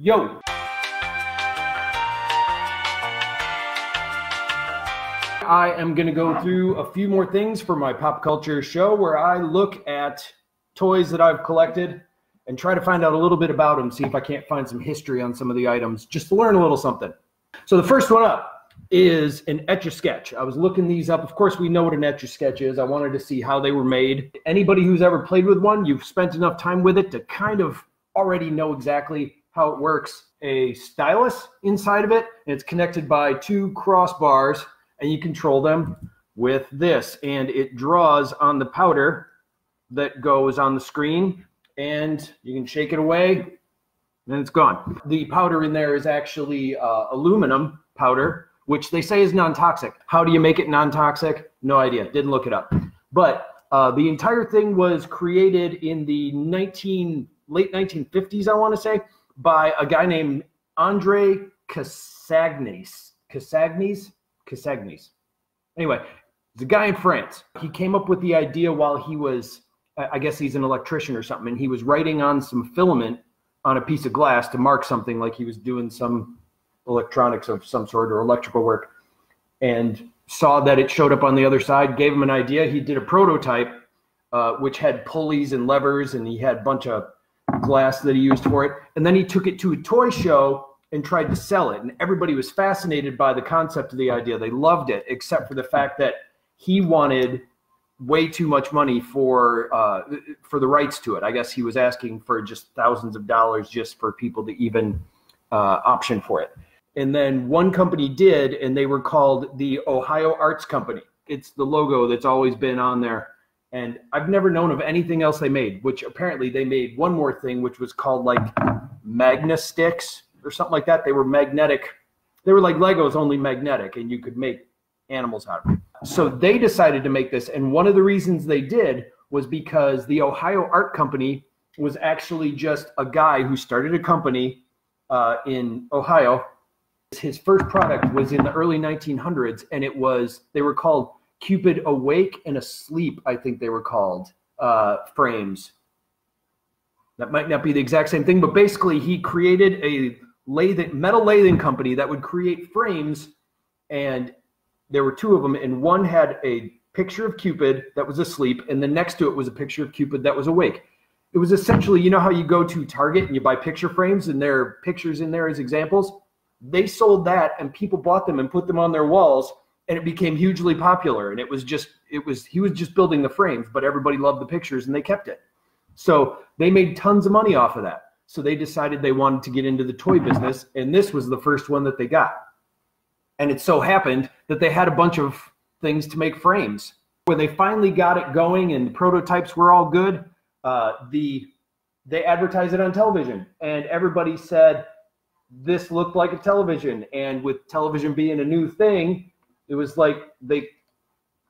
Yo. I am going to go through a few more things for my pop culture show where I look at toys that I've collected and try to find out a little bit about them, see if I can't find some history on some of the items, just to learn a little something. So the first one up is an etch a sketch. I was looking these up. Of course, we know what an etch a sketch is. I wanted to see how they were made. Anybody who's ever played with one, you've spent enough time with it to kind of already know exactly how it works. A stylus inside of it, and it's connected by two crossbars and you control them with this. And it draws on the powder that goes on the screen, and you can shake it away, and it's gone. The powder in there is actually uh, aluminum powder, which they say is non-toxic. How do you make it non-toxic? No idea. Didn't look it up. But uh, the entire thing was created in the 19 late 1950s, I want to say, by a guy named Andre Cassagnes. Cassagnes? Cassagnes. Anyway, the guy in France. He came up with the idea while he was, I guess he's an electrician or something, and he was writing on some filament on a piece of glass to mark something like he was doing some electronics of some sort or electrical work and saw that it showed up on the other side gave him an idea he did a prototype uh, which had pulleys and levers and he had a bunch of glass that he used for it and then he took it to a toy show and tried to sell it. And everybody was fascinated by the concept of the idea. They loved it, except for the fact that he wanted way too much money for uh, for the rights to it. I guess he was asking for just thousands of dollars just for people to even uh, option for it. And then one company did, and they were called the Ohio Arts Company. It's the logo that's always been on there. And I've never known of anything else they made, which apparently they made one more thing, which was called like Magna Sticks or something like that. They were magnetic. They were like Legos, only magnetic, and you could make animals out of them. So they decided to make this, and one of the reasons they did was because the Ohio Art Company was actually just a guy who started a company uh, in Ohio. His first product was in the early 1900s, and it was they were called Cupid Awake and Asleep. I think they were called uh, frames. That might not be the exact same thing, but basically he created a metal lathing company that would create frames, and there were two of them, and one had a picture of Cupid that was asleep, and then next to it was a picture of Cupid that was awake. It was essentially, you know how you go to Target and you buy picture frames and there are pictures in there as examples? They sold that and people bought them and put them on their walls and it became hugely popular. And it was just, it was, he was just building the frames, but everybody loved the pictures and they kept it. So they made tons of money off of that. So they decided they wanted to get into the toy business, and this was the first one that they got. And it so happened that they had a bunch of things to make frames. When they finally got it going and the prototypes were all good, uh, the they advertised it on television, and everybody said this looked like a television. And with television being a new thing, it was like they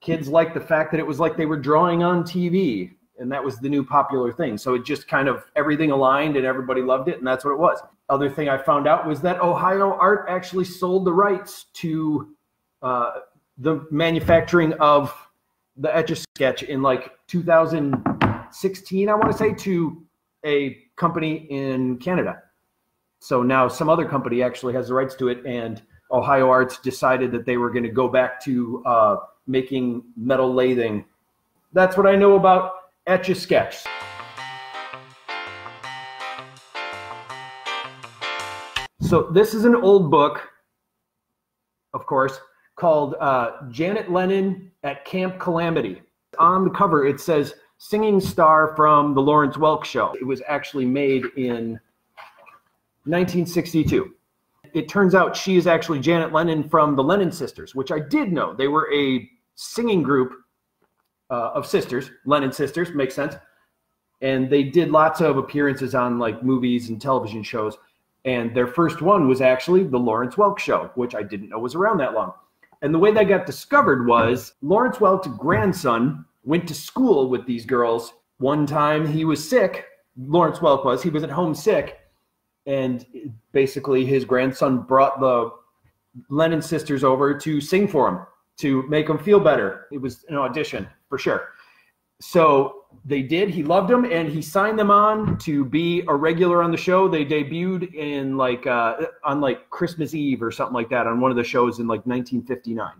kids liked the fact that it was like they were drawing on TV and that was the new popular thing. So it just kind of everything aligned and everybody loved it, and that's what it was. Other thing I found out was that Ohio Art actually sold the rights to uh, the manufacturing of the Etch a Sketch in like 2016, I want to say, to a company in Canada. So now some other company actually has the rights to it, and Ohio Arts decided that they were going to go back to uh, making metal lathing. That's what I know about Etch a Sketch. So this is an old book, of course, called uh, Janet Lennon at Camp Calamity. On the cover, it says singing star from the Lawrence Welk show. It was actually made in 1962. It turns out she is actually Janet Lennon from the Lennon Sisters, which I did know. They were a singing group uh, of sisters, Lennon sisters, makes sense. And they did lots of appearances on like movies and television shows. And their first one was actually the Lawrence Welk show, which I didn't know was around that long. And the way that got discovered was Lawrence Welk's grandson went to school with these girls. One time he was sick, Lawrence Welk was, he was at home sick. And basically his grandson brought the Lennon sisters over to sing for him to make him feel better. It was an audition for sure. So they did. He loved them, and he signed them on to be a regular on the show. They debuted in like uh, on like Christmas Eve or something like that on one of the shows in like 1959.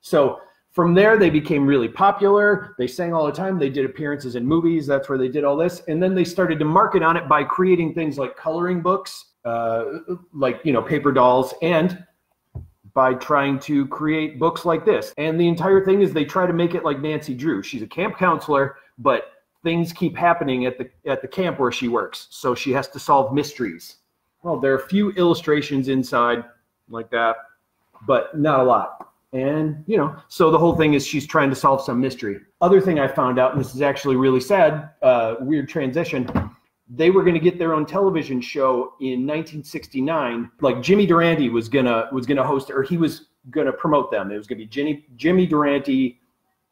So from there, they became really popular. They sang all the time. They did appearances in movies. That's where they did all this, and then they started to market on it by creating things like coloring books, uh, like you know paper dolls, and by trying to create books like this. And the entire thing is they try to make it like Nancy Drew. She's a camp counselor, but things keep happening at the at the camp where she works. So she has to solve mysteries. Well, there are a few illustrations inside like that, but not a lot. And you know, so the whole thing is she's trying to solve some mystery. Other thing I found out, and this is actually really sad, uh, weird transition. They were going to get their own television show in 1969. Like Jimmy Durante was gonna was gonna host, or he was gonna promote them. It was gonna be Jimmy Jimmy Durante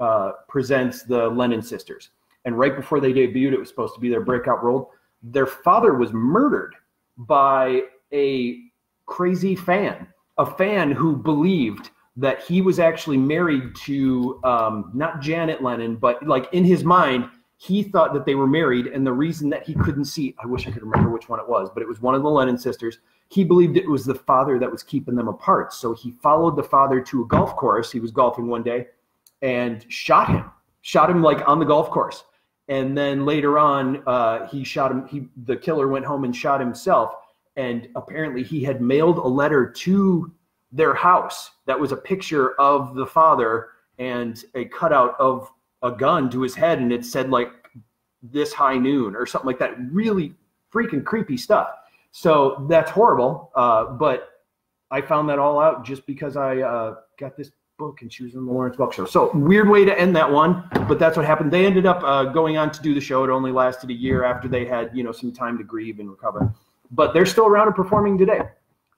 uh, presents the Lennon sisters and right before they debuted, it was supposed to be their breakout role. Their father was murdered by a crazy fan, a fan who believed that he was actually married to um, not Janet Lennon, but like in his mind, he thought that they were married. And the reason that he couldn't see, I wish I could remember which one it was, but it was one of the Lennon sisters. He believed it was the father that was keeping them apart. So he followed the father to a golf course. He was golfing one day and shot him, shot him like on the golf course and then later on uh, he shot him he the killer went home and shot himself and apparently he had mailed a letter to their house that was a picture of the father and a cutout of a gun to his head and it said like this high noon or something like that really freaking creepy stuff so that's horrible uh, but i found that all out just because i uh, got this book, and she was in the Lawrence Welk show. So weird way to end that one, but that's what happened. They ended up uh, going on to do the show. It only lasted a year after they had you know some time to grieve and recover, but they're still around and performing today.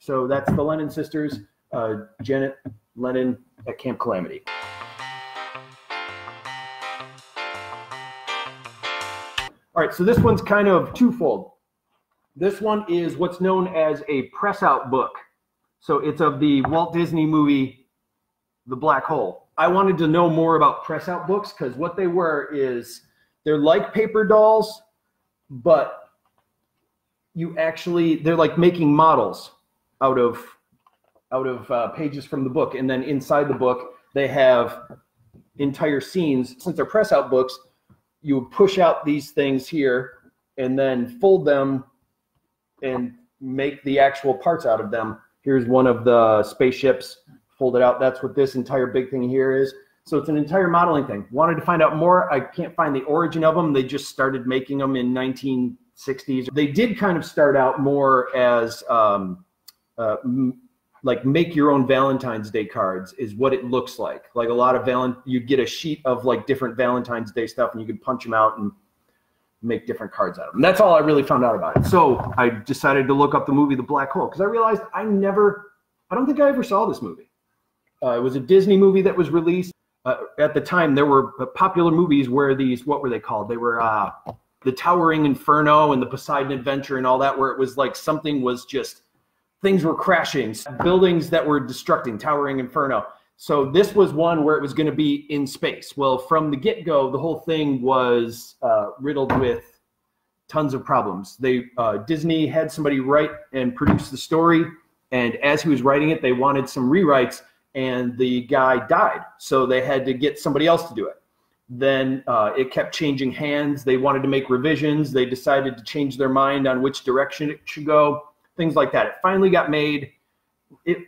So that's the Lennon sisters, uh, Janet Lennon at Camp Calamity. All right, so this one's kind of twofold. This one is what's known as a press out book. So it's of the Walt Disney movie the black hole. I wanted to know more about press out books because what they were is they're like paper dolls, but you actually they're like making models out of out of uh, pages from the book, and then inside the book they have entire scenes. Since they're press out books, you push out these things here and then fold them and make the actual parts out of them. Here's one of the spaceships fold it out. That's what this entire big thing here is. So it's an entire modeling thing. Wanted to find out more. I can't find the origin of them. They just started making them in 1960s. They did kind of start out more as um, uh, like make your own Valentine's Day cards is what it looks like. Like a lot of Valent, you'd get a sheet of like different Valentine's Day stuff, and you could punch them out and make different cards out of them. That's all I really found out about it. So I decided to look up the movie The Black Hole because I realized I never, I don't think I ever saw this movie. Uh, it was a Disney movie that was released. Uh, at the time, there were popular movies where these, what were they called? They were uh, the Towering Inferno and the Poseidon Adventure and all that, where it was like something was just, things were crashing, buildings that were destructing, Towering Inferno. So this was one where it was going to be in space. Well, from the get go, the whole thing was uh, riddled with tons of problems. They uh, Disney had somebody write and produce the story, and as he was writing it, they wanted some rewrites and the guy died. So they had to get somebody else to do it. Then uh, it kept changing hands. They wanted to make revisions. They decided to change their mind on which direction it should go, things like that. It finally got made. It,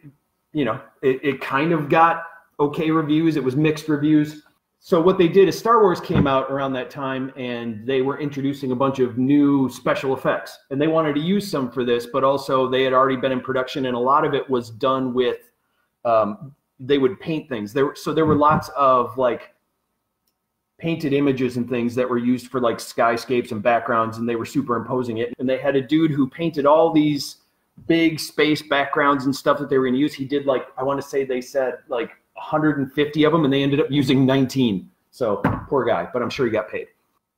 you know, it, it kind of got okay reviews. It was mixed reviews. So what they did is Star Wars came out around that time and they were introducing a bunch of new special effects and they wanted to use some for this, but also they had already been in production and a lot of it was done with um, they would paint things. There, so there were lots of like painted images and things that were used for like skyscapes and backgrounds, and they were superimposing it. And they had a dude who painted all these big space backgrounds and stuff that they were going to use. He did like I want to say they said like 150 of them, and they ended up using 19. So poor guy, but I'm sure he got paid.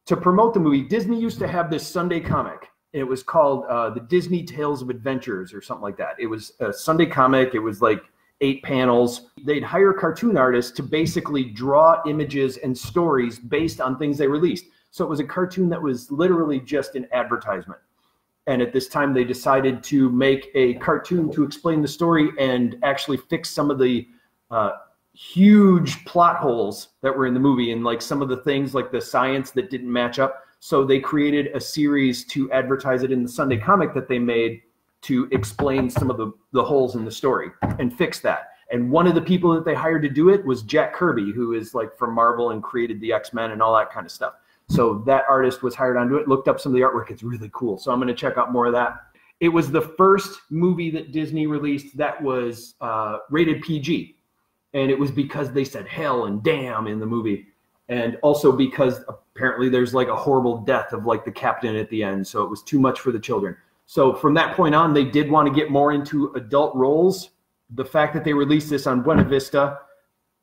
To promote the movie, Disney used to have this Sunday comic. It was called uh, the Disney Tales of Adventures or something like that. It was a Sunday comic. It was like eight panels. They'd hire cartoon artists to basically draw images and stories based on things they released. So it was a cartoon that was literally just an advertisement. And at this time, they decided to make a cartoon to explain the story and actually fix some of the uh, huge plot holes that were in the movie and like some of the things like the science that didn't match up. So they created a series to advertise it in the Sunday comic that they made to explain some of the, the holes in the story and fix that. And one of the people that they hired to do it was Jack Kirby, who is like from Marvel and created the X Men and all that kind of stuff. So that artist was hired onto it, looked up some of the artwork. It's really cool. So I'm going to check out more of that. It was the first movie that Disney released that was uh, rated PG. And it was because they said hell and damn in the movie. And also because apparently there's like a horrible death of like the captain at the end. So it was too much for the children. So from that point on, they did want to get more into adult roles. The fact that they released this on Buena Vista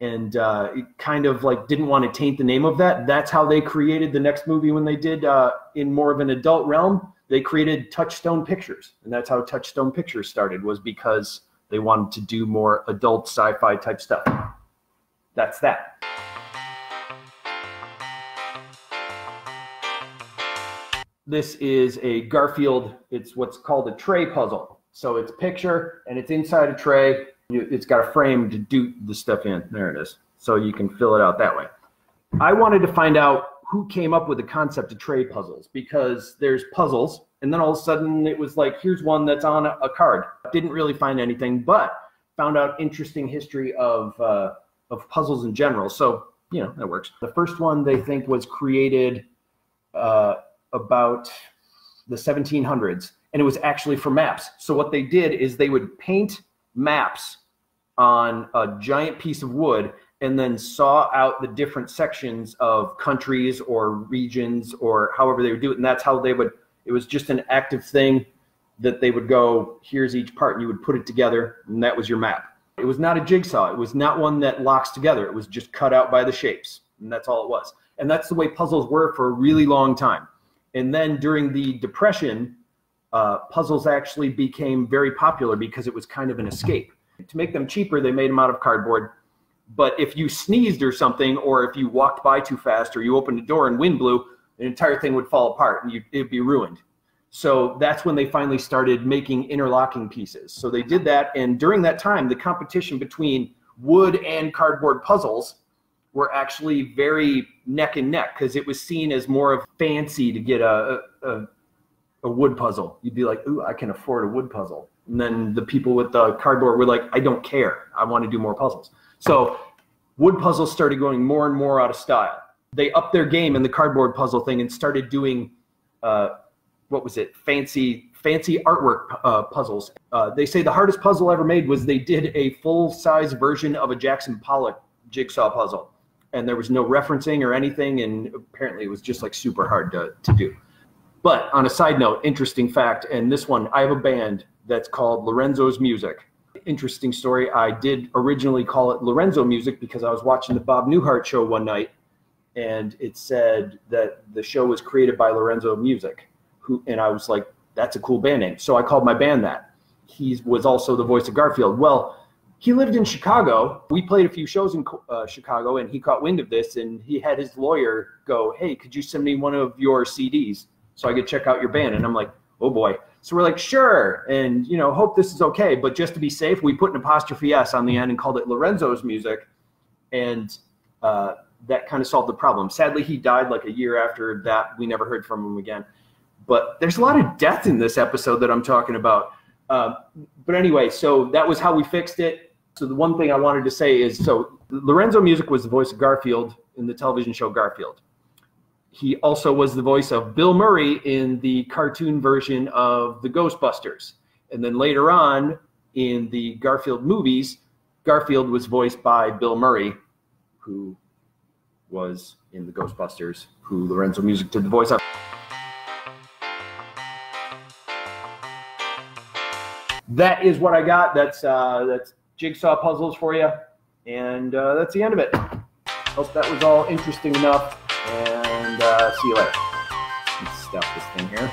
and uh, kind of like didn't want to taint the name of that. That's how they created the next movie when they did uh, in more of an adult realm. They created Touchstone Pictures, and that's how Touchstone Pictures started. Was because they wanted to do more adult sci-fi type stuff. That's that. This is a Garfield. It's what's called a tray puzzle. So it's picture and it's inside a tray it's got a frame to do the stuff in. There it is. So you can fill it out that way. I wanted to find out who came up with the concept of tray puzzles because there's puzzles and then all of a sudden it was like here's one that's on a, card didn't really find anything but found out interesting history of uh, of puzzles in general so you know that works the first one they think was created uh, about the 1700s and it was actually for maps so what they did is they would paint maps on a giant piece of wood and then saw out the different sections of countries or regions or however they would do it. And that's how they would, it was just an active thing that they would go, here's each part, and you would put it together, and that was your map. It was not a jigsaw. It was not one that locks together. It was just cut out by the shapes, and that's all it was. And that's the way puzzles were for a really long time. And then during the Depression, uh, puzzles actually became very popular because it was kind of an escape. To make them cheaper, they made them out of cardboard. But if you sneezed or something, or if you walked by too fast, or you opened a door and wind blew, the entire thing would fall apart and you, it'd be ruined. So that's when they finally started making interlocking pieces. So they did that, and during that time, the competition between wood and cardboard puzzles were actually very neck and neck because it was seen as more of fancy to get a, a, a wood puzzle. You'd be like, ooh, I can afford a wood puzzle. And then the people with the cardboard were like, I don't care. I want to do more puzzles. So wood puzzles started going more and more out of style. They upped their game in the cardboard puzzle thing and started doing, uh, what was it, fancy fancy artwork uh, puzzles. Uh, they say the hardest puzzle ever made was they did a full size version of a Jackson Pollock jigsaw puzzle, and there was no referencing or anything, and apparently it was just like super hard to, to do. But on a side note, interesting fact, and this one, I have a band that's called Lorenzo's Music. Interesting story. I did originally call it Lorenzo Music because I was watching the Bob Newhart show one night, and it said that the show was created by Lorenzo Music, who, and I was like, that's a cool band name. So I called my band that. He was also the voice of Garfield. Well, he lived in Chicago. We played a few shows in uh, Chicago, and he caught wind of this, and he had his lawyer go, "Hey, could you send me one of your CDs?" so I could check out your band. And I'm like, oh boy. So we're like, sure. And, you know, hope this is okay. But just to be safe, we put an apostrophe S on the end and called it Lorenzo's music. And uh, that kind of solved the problem. Sadly, he died like a year after that. We never heard from him again. But there's a lot of death in this episode that I'm talking about. Uh, but anyway, so that was how we fixed it. So the one thing I wanted to say is so Lorenzo Music was the voice of Garfield in the television show Garfield he also was the voice of Bill Murray in the cartoon version of the Ghostbusters. And then later on in the Garfield movies, Garfield was voiced by Bill Murray, who was in the Ghostbusters, who Lorenzo Music did the voice of. That is what I got. That's uh, that's jigsaw puzzles for you, and uh, that's the end of it. Hope that was all interesting enough. And uh, see you later. Let's stop this thing here.